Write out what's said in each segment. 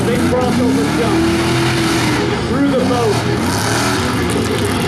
crossover jump through the boat.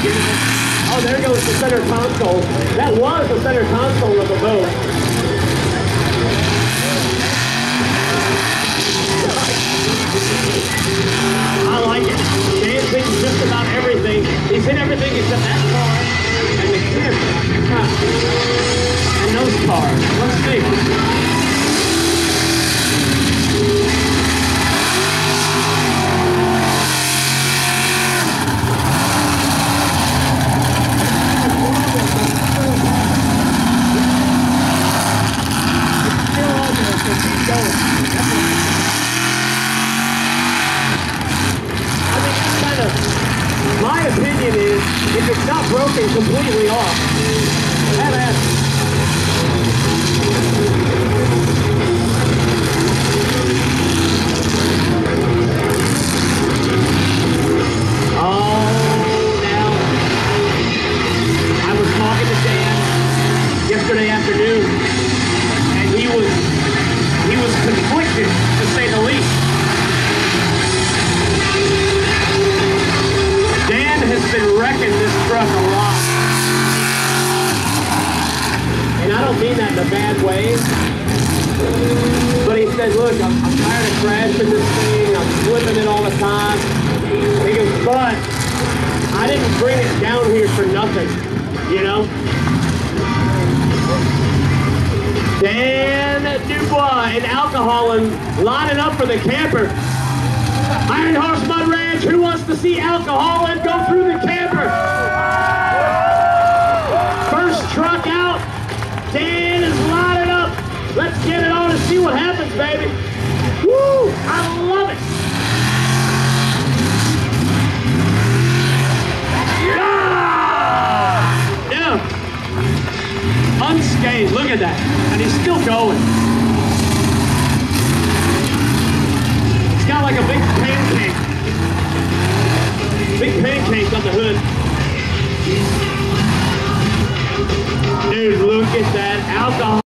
Oh, there goes the center console. That was the center console of the boat. I like it. Dan thinks just about everything. He's hit everything except that car and the. Huh. And those cars. Let's see. Still on there, so keep going. I mean, that's kind of, is, if it's not broken completely off, have at don't mean that in a bad way. But he said, look, I'm, I'm tired of crashing this thing. I'm flipping it all the time. He goes, but I didn't bring it down here for nothing, you know? Dan Dubois and Alcohaulin lining up for the camper. Iron Horse Mud Ranch, who wants to see Alcohaulin go through the camper? Dan is lining up. Let's get it on and see what happens, baby. Woo! I love it. Yeah! Yeah. Unscathed. Look at that. And he's still going. It's got like a big pancake. Big pancake on the hood. Dude, look at that alcohol.